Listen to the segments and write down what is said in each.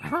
Huh?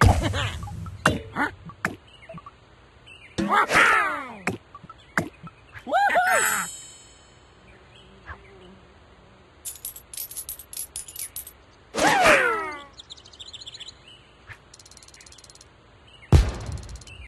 Huh?